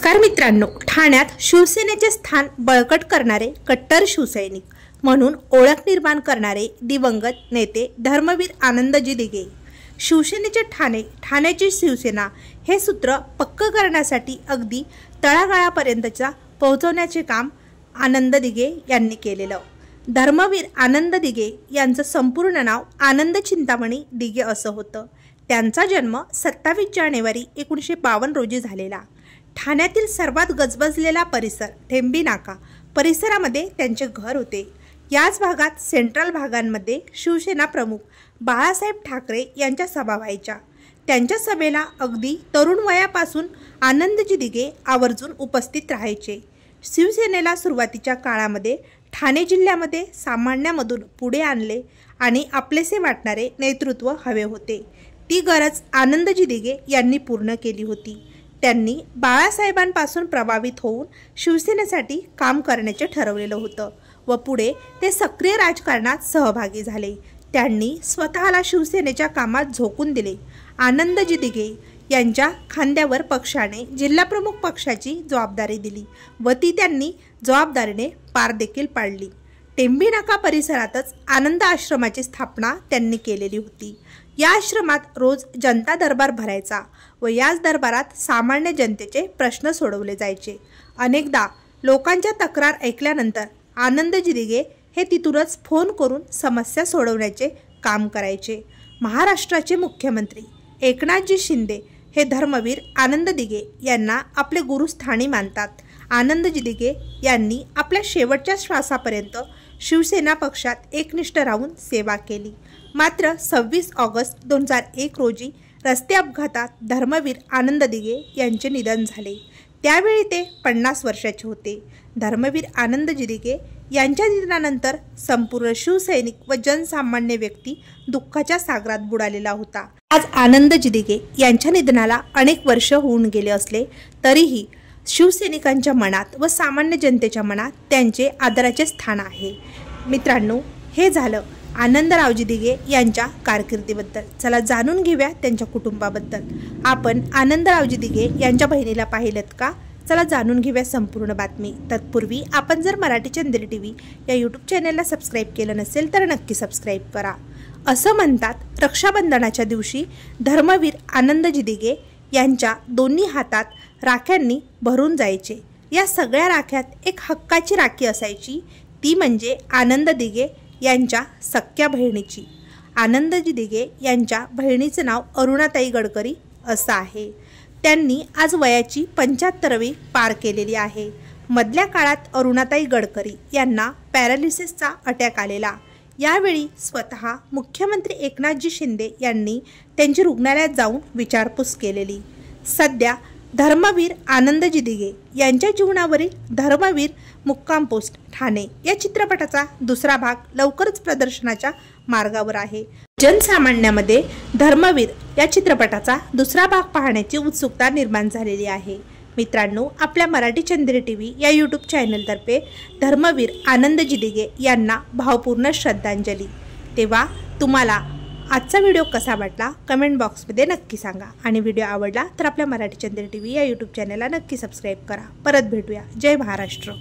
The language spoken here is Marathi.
नमस्कार मित्रांनो ठाण्यात शिवसेनेचे स्थान बळकट करणारे कट्टर शिवसैनिक म्हणून ओळख निर्माण करणारे दिवंगत नेते धर्मवीर आनंदजी दिघे. शिवसेनेचे ठाणे ठाण्याची शिवसेना हे सूत्र पक्क करण्यासाठी अगदी तळागाळापर्यंतचा पोहोचवण्याचे काम आनंद दिघे यांनी केलेलं. धर्मवीर आनंद दिघे यांचं संपूर्ण नाव आनंद चिंतामणी दिघे असं होतं. त्यांचा जन्म सत्तावीस जानेवारी एकोणीसशे बावन्न रोजी झालेला. ठाण्यातील सर्वात गजबजलेला परिसर ठेंबी नाका परिसरामध्ये त्यांचे घर होते. याच भागात सेंट्रल भागांमध्ये शिवसेना प्रमुख बाळासाहेब ठाकरे यांच्या सभा व्हायच्या. त्यांच्या सभेला अगदी तरुण वयापासून आनंदजी दिघे आवर्जून उपस्थित राहायचे. शिवसेनेला सुरुवातीच्या काळामध्ये ठाणे जिल्ह्यामध्ये सामान्यामधून पुढे आणले आणि आपलेसे वाटणारे नेतृत्व हवे होते. ती गरज आनंदजी दिघे यांनी पूर्ण केली होती. त्यांनी बाळासाहेबांपासून प्रभावित होऊन शिवसेनेसाठी काम करण्याचे ठरवलेलं होतं व पुढे ते सक्रिय राजकारणात सहभागी झाले. त्यांनी स्वतःला शिवसेनेच्या कामात झोकून दिले. आनंदजी दिघे यांच्या खांद्यावर पक्षाने जिल्हाप्रमुख पक्षाची जबाबदारी दिली व ती त्यांनी जबाबदारीने पार देखील पाडली. टेंबी नाका परिसरातच आनंद आश्रमाची स्थापना त्यांनी केलेली होती. या आश्रमात रोज जनता दरबार भरायचा व याच दरबारात सामान्य जनतेचे प्रश्न सोडवले जायचे. अनेकदा लोकांच्या तक्रार ऐकल्यानंतर आनंदजी दिघे हे तिथूनच फोन करून समस्या सोडवण्याचे काम करायचे. महाराष्ट्राचे मुख्यमंत्री एकनाथजी शिंदे हे धर्मवीर आनंद दिघे यांना आपले गुरुस्थानी मानतात. आनंदजी दिघे यांनी आपल्या शेवटच्या श्वासापर्यंत शिवसेना पक्षात एकनिष्ठ राहून सेवा केली. मात्र सव्वीस ऑगस्ट दोन हजार एक रोजी रस्ते अपघातात धर्मवीर आनंद दिघे यांचे निधन झाले. त्यावेळी ते पन्नास वर्षाचे होते. धर्मवीर आनंद दिघे यांच्या निधनानंतर संपूर्ण शिवसैनिक व जनसामान्य व्यक्ती दुःखाच्या सागरात बुडालेला होता. आज आनंद जिदिगे यांच्या निधनाला अनेक वर्ष होऊन गेले असले तरीही शिवसैनिकांच्या मनात व सामान्य जनतेच्या मनात त्यांचे आदराचे स्थान आहे. मित्रांनो हे झालं आनंदरावजी दिघे यांच्या कारकिर्दीबद्दल. चला जाणून घेऊया त्यांच्या कुटुंबाबद्दल. आपण आनंदरावजी दिघे यांच्या बहिणीला पाहिलं का? चला जाणून घेऊया संपूर्ण बातमी. तत्पूर्वी आपण जर मराठी चंद्र टी व्ही या यूट्यूब चॅनलला सबस्क्राईब केलं नसेल तर नक्की सबस्क्राईब करा. असं म्हणतात रक्षाबंधनाच्या दिवशी धर्मवीर आनंदजी दिघे यांच्या दोन्ही हातात राख्यांनी भरून जायचे. या सगळ्या राख्यात एक हक्काची राखी असायची. ती म्हणजे आनंद दिघे यांच्या सख्या बहिणीची. आनंदजी दिघे यांच्या बहिणीचं नाव अरुणाताई गडकरी असं आहे. त्यांनी आज वयाची पंच्याहत्तरवी पार केलेली आहे. मधल्या काळात अरुणाताई गडकरी यांना पॅरालिसिसचा अटॅक आलेला. यावेळी स्वतः मुख्यमंत्री एकनाथजी शिंदे यांनी त्यांची रुग्णालयात जाऊन विचारपूस केलेली. सध्या धर्मवीर आनंदजी दिघे यांच्या जीवनावरील धर्मवीर मुक्काम पोस्ट ठाणे या चित्रपटाचा दुसरा भाग लवकरच प्रदर्शनाच्या मार्गावर आहे. जनसामान्यामध्ये धर्मवीर या चित्रपटाचा दुसरा भाग पाहण्याची उत्सुकता निर्माण झालेली आहे. मित्रांनो आपल्या मराठी चंद्री टी व्ही या यूट्यूब चॅनलतर्फे धर्मवीर आनंदजी दिघे यांना भावपूर्ण श्रद्धांजली. तेव्हा तुम्हाला आजचा व्हिडिओ कसा वाटला कमेंट बॉक्समध्ये नक्की सांगा. आणि व्हिडिओ आवडला तर आपल्या मराठी चंद्र टी व्ही या यूट्यूब चॅनलला नक्की सबस्क्राईब करा. परत भेटूया. जय महाराष्ट्र.